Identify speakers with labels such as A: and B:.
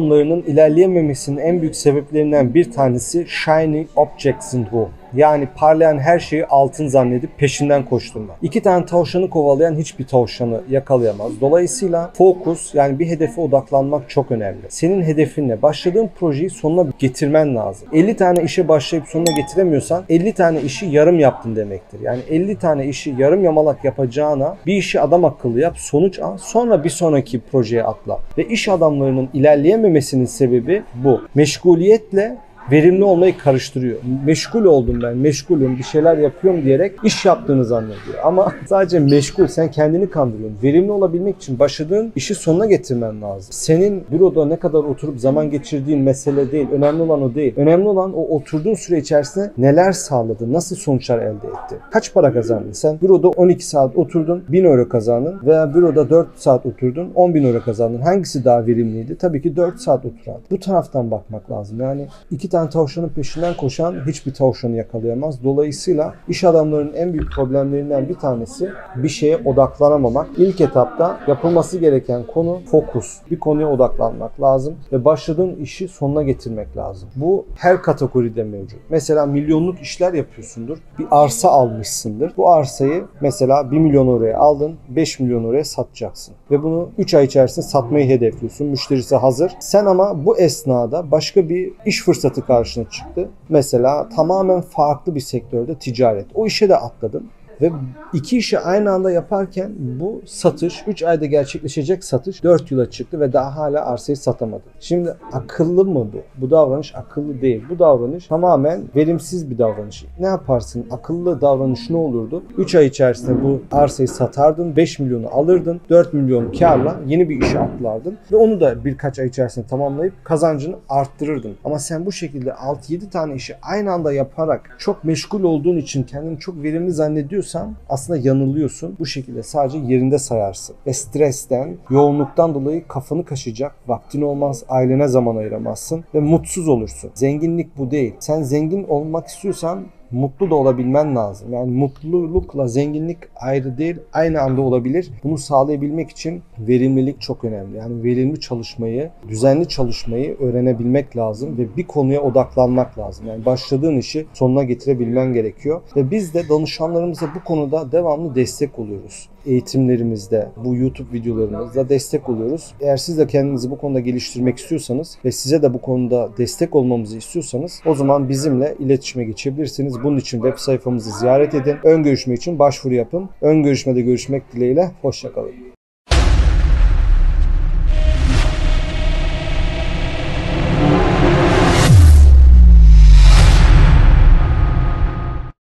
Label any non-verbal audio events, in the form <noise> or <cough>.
A: Onlarının ilerleyememesinin en büyük sebeplerinden bir tanesi shiny object syndrome. Yani parlayan her şeyi altın zannedip peşinden koşturma. İki tane tavşanı kovalayan hiçbir tavşanı yakalayamaz. Dolayısıyla fokus yani bir hedefe odaklanmak çok önemli. Senin hedefin ne? Başladığın projeyi sonuna getirmen lazım. 50 tane işe başlayıp sonuna getiremiyorsan 50 tane işi yarım yaptın demektir. Yani 50 tane işi yarım yamalak yapacağına bir işi adam akıllı yap, sonuç al, sonra bir sonraki projeye atla. Ve iş adamlarının ilerleyememesinin sebebi bu. Meşguliyetle verimli olmayı karıştırıyor. Meşgul oldum ben, meşgulüm, bir şeyler yapıyorum diyerek iş yaptığını zannediyor. Ama <laughs> sadece meşgul, sen kendini kandırıyorsun. Verimli olabilmek için başladığın işi sonuna getirmen lazım. Senin büroda ne kadar oturup zaman geçirdiğin mesele değil. Önemli olan o değil. Önemli olan o oturduğun süre içerisinde neler sağladın, nasıl sonuçlar elde ettin. Kaç para kazandın? Sen büroda 12 saat oturdun, 1000 euro kazandın veya büroda 4 saat oturdun, 10 bin euro kazandın. Hangisi daha verimliydi? Tabii ki 4 saat oturan. Bu taraftan bakmak lazım. Yani iki tane tavşanın peşinden koşan hiçbir tavşanı yakalayamaz. Dolayısıyla iş adamlarının en büyük problemlerinden bir tanesi bir şeye odaklanamamak. İlk etapta yapılması gereken konu fokus. Bir konuya odaklanmak lazım ve başladığın işi sonuna getirmek lazım. Bu her kategoride mevcut. Mesela milyonluk işler yapıyorsundur. Bir arsa almışsındır. Bu arsayı mesela 1 milyon oraya aldın, 5 milyon oraya satacaksın. Ve bunu 3 ay içerisinde satmayı hedefliyorsun. Müşterisi hazır. Sen ama bu esnada başka bir iş fırsatı karşına çıktı. Mesela tamamen farklı bir sektörde ticaret. O işe de atladın. Ve iki işi aynı anda yaparken bu satış 3 ayda gerçekleşecek satış 4 yıla çıktı ve daha hala arsayı satamadı. Şimdi akıllı mı bu? Bu davranış akıllı değil. Bu davranış tamamen verimsiz bir davranış. Ne yaparsın? Akıllı davranış ne olurdu? 3 ay içerisinde bu arsayı satardın, 5 milyonu alırdın, 4 milyon karla yeni bir işe atlardın ve onu da birkaç ay içerisinde tamamlayıp kazancını arttırırdın. Ama sen bu şekilde 6-7 tane işi aynı anda yaparak çok meşgul olduğun için kendini çok verimli zannediyorsan aslında yanılıyorsun. Bu şekilde sadece yerinde sayarsın. Ve stresten, yoğunluktan dolayı kafanı kaşıyacak, vaktin olmaz, ailene zaman ayıramazsın ve mutsuz olursun. Zenginlik bu değil. Sen zengin olmak istiyorsan mutlu da olabilmen lazım. Yani mutlulukla zenginlik ayrı değil, aynı anda olabilir. Bunu sağlayabilmek için verimlilik çok önemli. Yani verimli çalışmayı, düzenli çalışmayı öğrenebilmek lazım ve bir konuya odaklanmak lazım. Yani başladığın işi sonuna getirebilmen gerekiyor. Ve biz de danışanlarımıza bu konuda devamlı destek oluyoruz. Eğitimlerimizde, bu YouTube videolarımızda destek oluyoruz. Eğer siz de kendinizi bu konuda geliştirmek istiyorsanız ve size de bu konuda destek olmamızı istiyorsanız o zaman bizimle iletişime geçebilirsiniz. Bunun için web sayfamızı ziyaret edin. Ön görüşme için başvuru yapın. Ön görüşmede görüşmek dileğiyle. Hoşçakalın.